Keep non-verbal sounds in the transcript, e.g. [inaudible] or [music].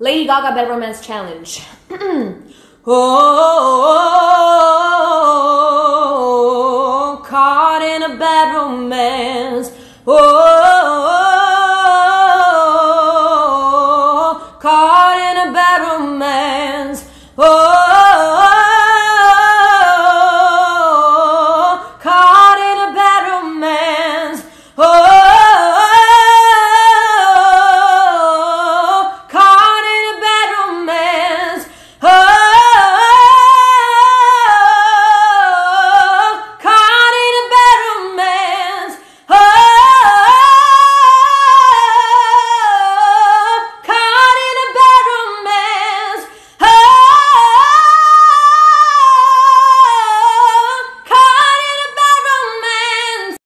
Lady Gaga Bad Romance Challenge. [clears throat] oh, caught in a bad romance. Oh, caught in a bad romance.